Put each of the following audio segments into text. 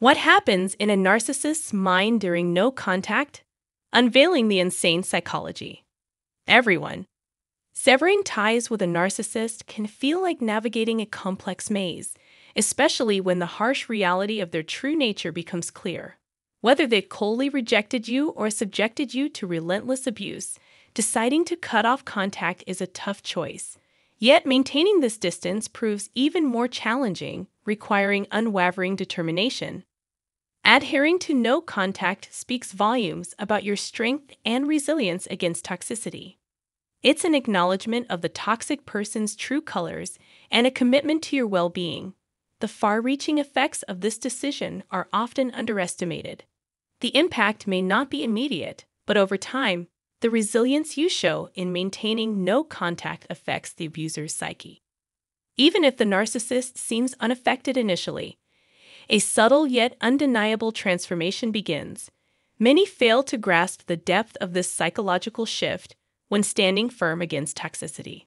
What happens in a narcissist's mind during no contact? Unveiling the insane psychology. Everyone. Severing ties with a narcissist can feel like navigating a complex maze, especially when the harsh reality of their true nature becomes clear. Whether they coldly rejected you or subjected you to relentless abuse, deciding to cut off contact is a tough choice. Yet maintaining this distance proves even more challenging, requiring unwavering determination. Adhering to no contact speaks volumes about your strength and resilience against toxicity. It's an acknowledgement of the toxic person's true colors and a commitment to your well being. The far reaching effects of this decision are often underestimated. The impact may not be immediate, but over time, the resilience you show in maintaining no contact affects the abuser's psyche. Even if the narcissist seems unaffected initially, a subtle yet undeniable transformation begins. Many fail to grasp the depth of this psychological shift when standing firm against toxicity.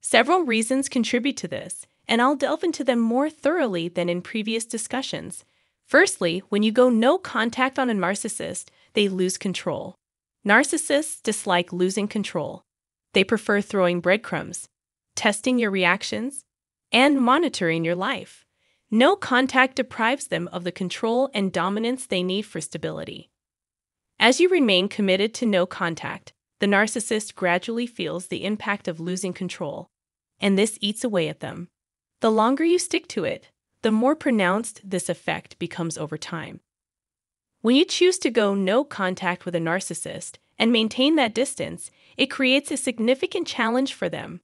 Several reasons contribute to this, and I'll delve into them more thoroughly than in previous discussions. Firstly, when you go no contact on a narcissist, they lose control. Narcissists dislike losing control. They prefer throwing breadcrumbs, testing your reactions, and monitoring your life. No contact deprives them of the control and dominance they need for stability. As you remain committed to no contact, the narcissist gradually feels the impact of losing control, and this eats away at them. The longer you stick to it, the more pronounced this effect becomes over time. When you choose to go no contact with a narcissist and maintain that distance, it creates a significant challenge for them.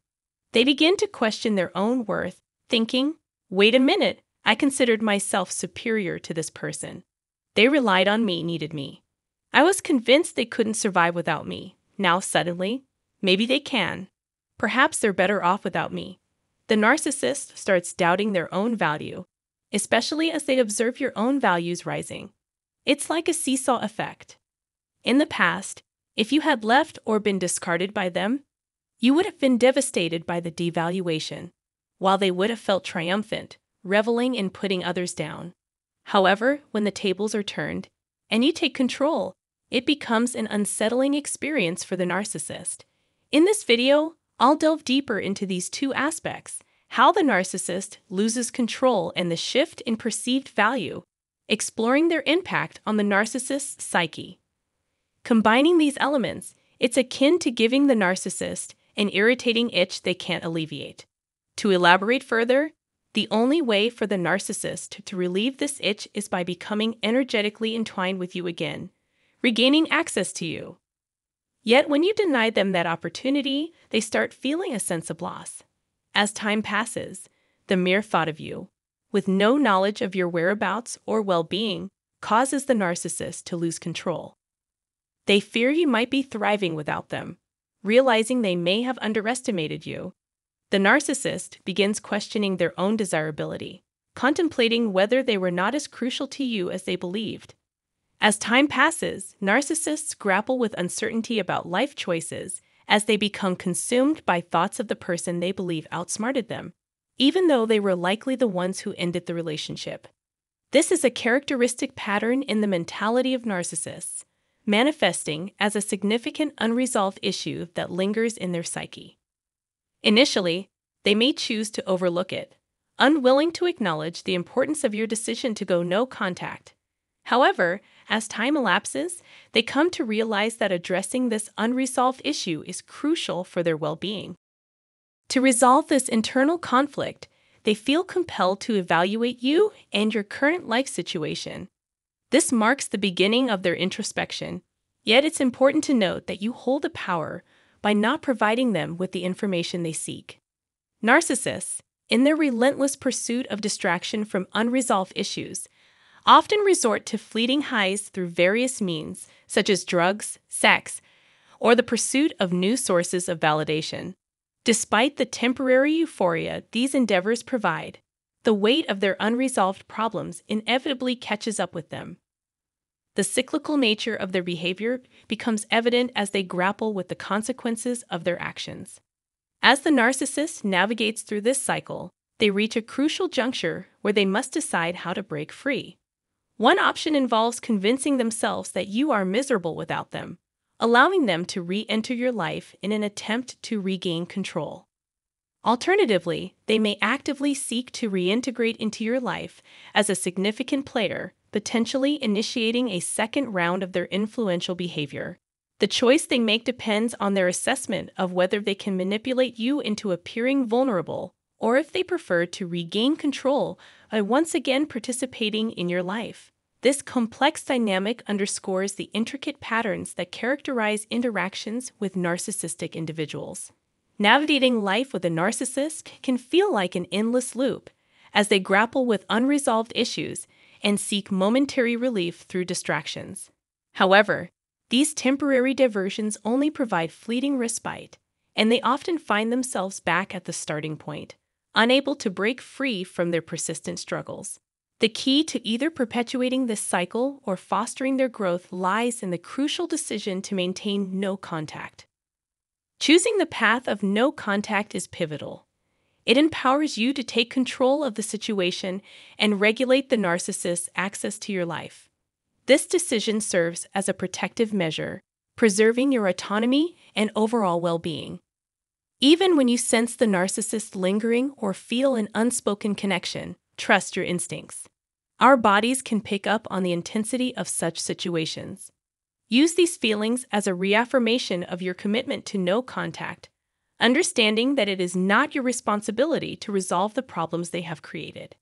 They begin to question their own worth, thinking, wait a minute, I considered myself superior to this person. They relied on me, needed me. I was convinced they couldn't survive without me. Now, suddenly, maybe they can. Perhaps they're better off without me. The narcissist starts doubting their own value, especially as they observe your own values rising. It's like a seesaw effect. In the past, if you had left or been discarded by them, you would have been devastated by the devaluation, while they would have felt triumphant reveling in putting others down. However, when the tables are turned and you take control, it becomes an unsettling experience for the narcissist. In this video, I'll delve deeper into these two aspects how the narcissist loses control and the shift in perceived value, exploring their impact on the narcissist's psyche. Combining these elements, it's akin to giving the narcissist an irritating itch they can't alleviate. To elaborate further, the only way for the narcissist to relieve this itch is by becoming energetically entwined with you again, regaining access to you. Yet, when you deny them that opportunity, they start feeling a sense of loss. As time passes, the mere thought of you, with no knowledge of your whereabouts or well being, causes the narcissist to lose control. They fear you might be thriving without them, realizing they may have underestimated you the narcissist begins questioning their own desirability, contemplating whether they were not as crucial to you as they believed. As time passes, narcissists grapple with uncertainty about life choices as they become consumed by thoughts of the person they believe outsmarted them, even though they were likely the ones who ended the relationship. This is a characteristic pattern in the mentality of narcissists, manifesting as a significant unresolved issue that lingers in their psyche. Initially, they may choose to overlook it, unwilling to acknowledge the importance of your decision to go no contact. However, as time elapses, they come to realize that addressing this unresolved issue is crucial for their well being. To resolve this internal conflict, they feel compelled to evaluate you and your current life situation. This marks the beginning of their introspection, yet it's important to note that you hold the power by not providing them with the information they seek. Narcissists, in their relentless pursuit of distraction from unresolved issues, often resort to fleeting highs through various means, such as drugs, sex, or the pursuit of new sources of validation. Despite the temporary euphoria these endeavors provide, the weight of their unresolved problems inevitably catches up with them. The cyclical nature of their behavior becomes evident as they grapple with the consequences of their actions. As the narcissist navigates through this cycle, they reach a crucial juncture where they must decide how to break free. One option involves convincing themselves that you are miserable without them, allowing them to re enter your life in an attempt to regain control. Alternatively, they may actively seek to reintegrate into your life as a significant player, potentially initiating a second round of their influential behavior. The choice they make depends on their assessment of whether they can manipulate you into appearing vulnerable or if they prefer to regain control by once again participating in your life. This complex dynamic underscores the intricate patterns that characterize interactions with narcissistic individuals. Navigating life with a narcissist can feel like an endless loop as they grapple with unresolved issues and seek momentary relief through distractions. However, these temporary diversions only provide fleeting respite, and they often find themselves back at the starting point, unable to break free from their persistent struggles. The key to either perpetuating this cycle or fostering their growth lies in the crucial decision to maintain no contact. Choosing the path of no contact is pivotal. It empowers you to take control of the situation and regulate the narcissist's access to your life. This decision serves as a protective measure, preserving your autonomy and overall well being. Even when you sense the narcissist lingering or feel an unspoken connection, trust your instincts. Our bodies can pick up on the intensity of such situations. Use these feelings as a reaffirmation of your commitment to no contact, understanding that it is not your responsibility to resolve the problems they have created.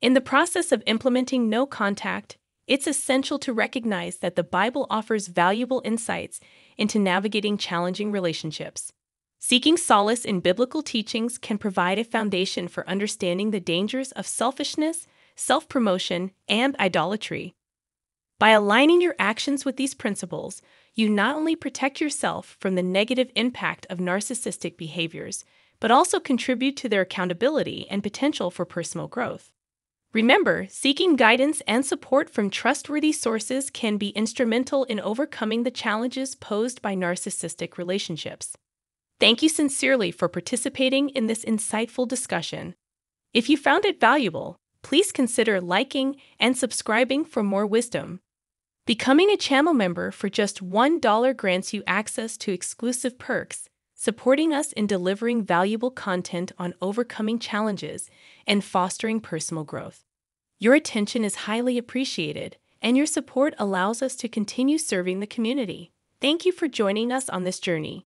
In the process of implementing no contact, it's essential to recognize that the Bible offers valuable insights into navigating challenging relationships. Seeking solace in biblical teachings can provide a foundation for understanding the dangers of selfishness, self promotion, and idolatry. By aligning your actions with these principles, you not only protect yourself from the negative impact of narcissistic behaviors, but also contribute to their accountability and potential for personal growth. Remember, seeking guidance and support from trustworthy sources can be instrumental in overcoming the challenges posed by narcissistic relationships. Thank you sincerely for participating in this insightful discussion. If you found it valuable, please consider liking and subscribing for more wisdom. Becoming a channel member for just $1 grants you access to exclusive perks, supporting us in delivering valuable content on overcoming challenges and fostering personal growth. Your attention is highly appreciated, and your support allows us to continue serving the community. Thank you for joining us on this journey.